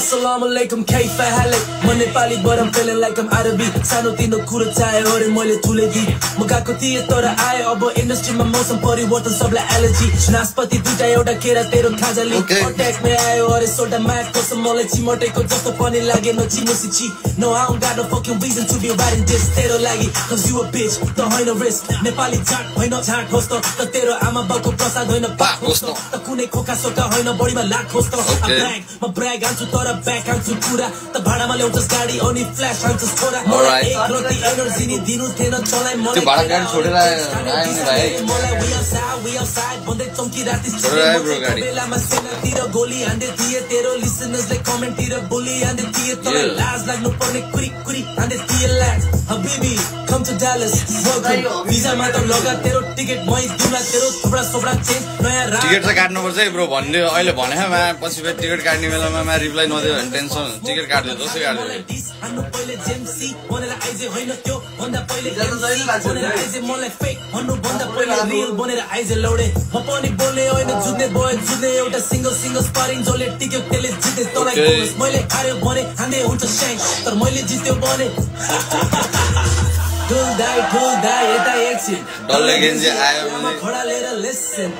Assalamu alaikum, kaifa halik म Nepali but I'm feeling like I'm Arabi कुरो चाहे अरे मैले ठुले दि म गएको थिएँ तर आए अब इन्डस्ट्रीमा मौसम परिवर्तन सबलाई एलर्जी नासपति दुइटा एउटा केरा तेरो खाजाली. अट्याकमा आयो अरे सोल्टा माग कसम मलाई चिमटेको जस्तो पनि लागेन चिमोसी ची No I don't got no fucking reason to be this तेरो लागि cause you a bitch त होइन risk नेपाली झाट होइन झाट होस् त तेरो आमा बाउको प्रसाद होइन पाक होस् त कुनै खोका सोका होइन बढीमा लाख होस् त brag, म ब्राग हान्छु तर ब्याक हान्छु पुरा त भाडामा ल्याउँछस् गाडी अनि फ्ल्यास हान्छस् छोरा मलाई एनर्जी नि दिनु थिएन तँलाई मलाई भाडा गाडी छोडेर। मलाई भन्दै चम्की राति। बेलामा सेनातिर गोली हान्दै थिए तेरो लिसनर्सले कमेन्टतिर बोली हान्दै थिए Yeah. लाज लाग्नु पर्ने कुरी कुरी हान्दै थिए लाज हबिबी कम टु डालस भिजामा त लगा तेरो टिकट मै दिउँला तेरो थुप्रा सोब्रा चेन्ज नयाँ रात टिकट चाहिँ काट्नुपर्छ है ब्रो भन्ने अहिले भने मा पछि फेरि टिकट काट्ने बेलामा मा रिप्लाई नदियो भने टेन्सन टिकट काट्यो जसै हान्नु पहिले जेम्सी भनेर आइजे होइन त्यो भन्दा पहिले भनेर आइजे मलाई फेक भन्नु भन्दा पहिले रियल बनेर आइजे लौडे। म पनि बोल्ने होइन जुत्ने बोय जुत्ने एउटा सिङ्गल सिङ्गल स्पारिङ जसले टिक्यो त्यसले जिते तँलाई मैले हार्यो भने हान्दै हुन्छ स्याङ तर मैले जित्यो भने। ढुल्दाई ढुल्दाई यता एकछिन डल्ले गेन्जी आयो भने- खडा लिएर listen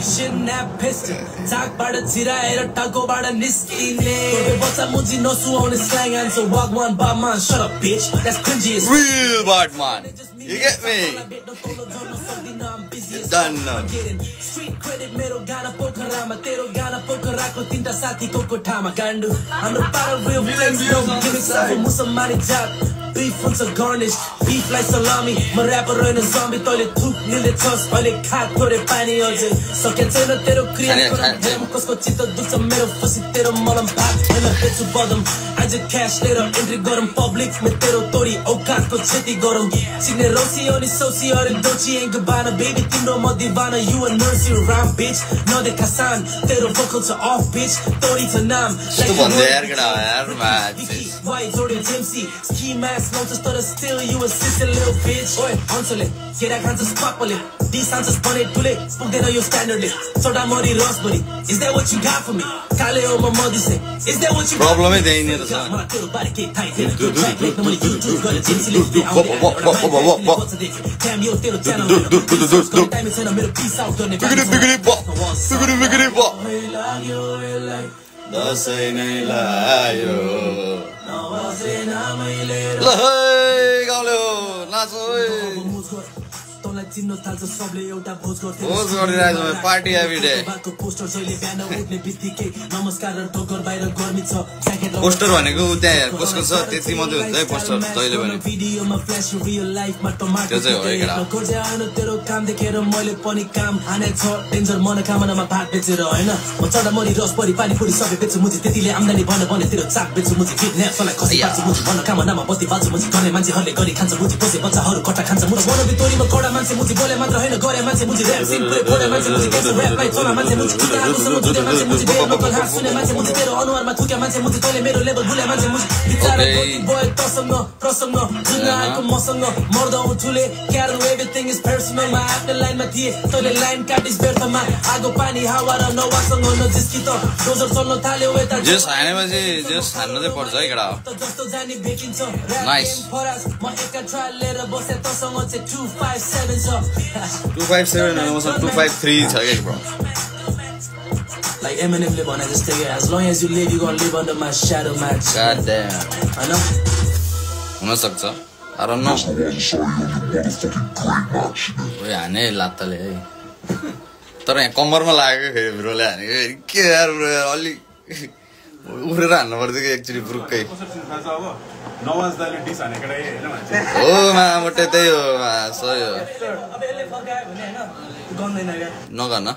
Kidnap piston चाकबाट छिराएर टाउकोबाट निस्किने तोर्बे बच्चा मुजी नसुहाउने slang answer walk one by man shut up bitch that's cringy as Real Batman. You get me? Done now. Street credit मेरो गाना पोखरामा तेरो गाना पोखराको तिनटा साथीको कोठामा गाण्डु हाम्रो पारा मुसलमानी जात Beef हुन्छ garnish beef like salami. म ऱ्यापर होइन zombie तैँले थुक निल्दै छस् अहिले खा थोरै पानी अझै सके छैन तेरो क्रिया खाने- खाने- हेरौँ कसको चित्त दुख्छ मेरो फसी तेरो मलम भात होइन बेच्छु बदम आज क्यास लिएर एन्ट्री गरौँ पब्लिक में तेरो तोरी औकातको क्षति गरौँ सिक्ने रौसी अनि सौसी अरे दोची एङ्क बाना बेबी तिम्रो म दिवाना यु अ नर्सी राम बिच नदेखा सान तेरो भोकल छ अफ बिच तोरी छ नाम मा Why Jordan Dempsey ski mask launches तर still you a sister little bitch. ओए हन्सले केरा खान्छस् पापले डी सान्छस् भने ठुले पुग्दैन यो स्ट्यान्डर्डले छोटा मरी रसभरी is that what you got for me? काले हो म मदिसे is that what you got Problem नै त्यही नै त छ। मलाई तेरो बारे केही थाहै थिएन त्यो track लेख्न मैले YouTube दसैँ नै लायो गाउँले नाच चिन्न थाल्छ सबले एउटा भोज गर्थे। पोस्टर जहिले बिहान उठ्ने बित्तिकै नमस्कार र ठोकर बाहिर गर्मी छ। ज्याकेट लगाऊ। पोस्टर भनेको त्यहाँ कसको छ त्यति मात्रै हुन्छ है पोस्टर जहिले पनि। भिडियोमा फ्ल्यास रियल लाइफमा टमाटर त्यो चाहिँ हो आएन तेरो काम देखेर मैले पनि काम हाने छ। डेन्जर मनोकामनामा भात बेचेर होइन। म चढा मरि रस परि पानी पुरी सबै बेच्छु त्यतिले आम्दानी भन भने तेरो चाक बेच्छु खसी मनोकामनामा बाल्छु गर्ने मान्छेहरूले गरी खान्छ बच्चाहरू कट्टा खान्छ कडा मान्छे मुजी बोले मात्र होइन गरे मान्छे मुजी ऱ्याप सिन पुरै फोडे मान्छे ऱ्यापलाई चला मान्छे मुजी खुट्टा आगोसम्म जुधे मान्छे बेर हात सुने मान्छे मुजी तेरो अनुहारमा थुक्या मान्छे मुजी तैँले मेरो लेभल भुले मान्छे मुजी बिचारा बोय तसँग प्रसङ्ग जुन आएको मसँग मर्दा ठुले क्यारो एभ्रिथिङ इज पर्सनल मा आफ्नै लाइनमा थिए तैँले लाइन काटिस व्यर्थमा आगो पानी हावा र नवासँग नजिस्की त डोजर चल्न थाल्यो यता जेस हानेपछि जेस हान्न चाहिँ पर्छ है केटा जस्तो जाने भेटिन्छ. फरास म एका ट्रायल लिएर बसे तसँग चाहिँ two five seven two five seven होइन मसँग टु फाइभ थ्री छ क्या ब्रो Like Eminem ले भने जस्तै क्या as long as you live you gonna live under my shadow my God damn. होइन हुनसक्छ तर न उयो हाने लात्ताले है तर यहाँ कम्मरमा लागेको फेरि ब्रोले हानेको के यार ब्रो अलिक उफ्रेर हान्नु पर्थ्यो कि एकचोटि ब्रुक्कै नवाज दाले डिस हानेको रहेछ होइन मान्छे हो? मा मोटे त्यही हो सही हो। नगर्न